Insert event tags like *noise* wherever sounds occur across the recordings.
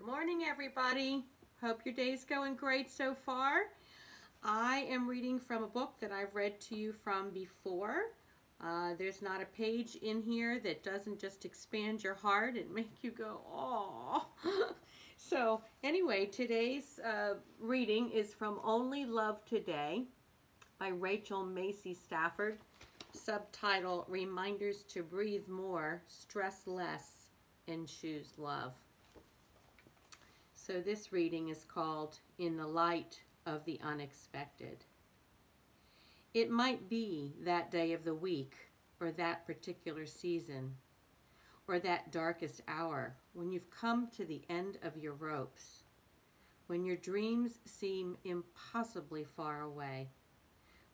Good morning, everybody. Hope your day's going great so far. I am reading from a book that I've read to you from before. Uh, there's not a page in here that doesn't just expand your heart and *laughs* make you go, oh. *laughs* so anyway, today's uh, reading is from Only Love Today by Rachel Macy Stafford. Subtitle, Reminders to Breathe More, Stress Less, and Choose Love. So this reading is called In the Light of the Unexpected. It might be that day of the week, or that particular season, or that darkest hour when you've come to the end of your ropes, when your dreams seem impossibly far away,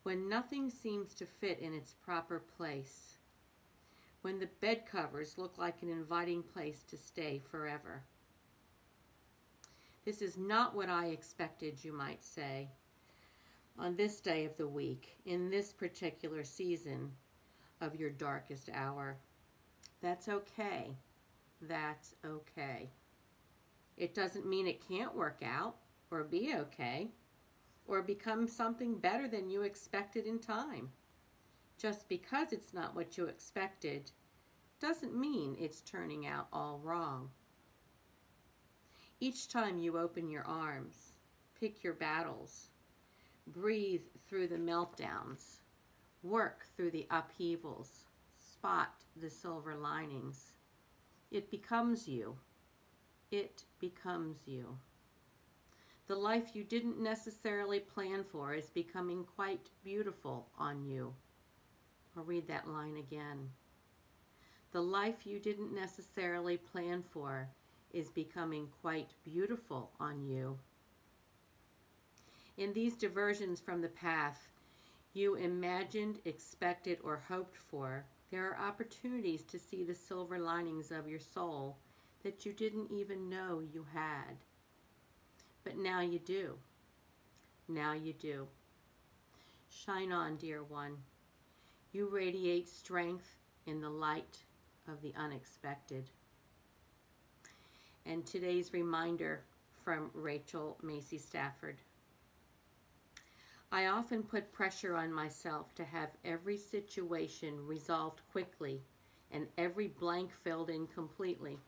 when nothing seems to fit in its proper place, when the bed covers look like an inviting place to stay forever. This is not what I expected, you might say, on this day of the week, in this particular season of your darkest hour. That's okay. That's okay. It doesn't mean it can't work out or be okay or become something better than you expected in time. Just because it's not what you expected doesn't mean it's turning out all wrong. Each time you open your arms, pick your battles, breathe through the meltdowns, work through the upheavals, spot the silver linings. It becomes you. It becomes you. The life you didn't necessarily plan for is becoming quite beautiful on you. I'll read that line again. The life you didn't necessarily plan for is becoming quite beautiful on you. In these diversions from the path you imagined, expected, or hoped for, there are opportunities to see the silver linings of your soul that you didn't even know you had. But now you do. Now you do. Shine on, dear one. You radiate strength in the light of the unexpected and today's reminder from Rachel Macy Stafford. I often put pressure on myself to have every situation resolved quickly and every blank filled in completely.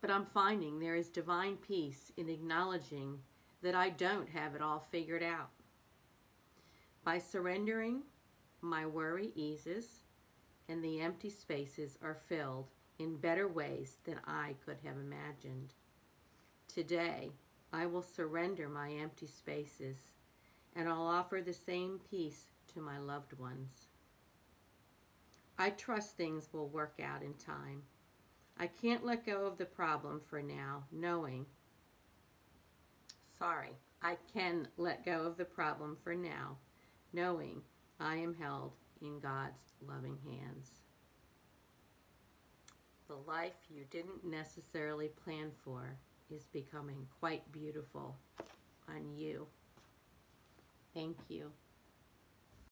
But I'm finding there is divine peace in acknowledging that I don't have it all figured out. By surrendering, my worry eases and the empty spaces are filled in better ways than I could have imagined. Today, I will surrender my empty spaces and I'll offer the same peace to my loved ones. I trust things will work out in time. I can't let go of the problem for now, knowing, sorry, I can let go of the problem for now, knowing I am held in God's loving hands the life you didn't necessarily plan for is becoming quite beautiful on you. Thank you.